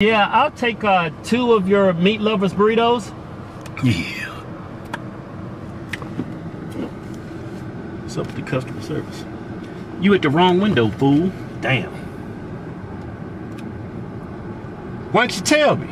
Yeah, I'll take uh, two of your meat lovers burritos. Yeah. What's up with the customer service? You at the wrong window, fool. Damn. Why don't you tell me?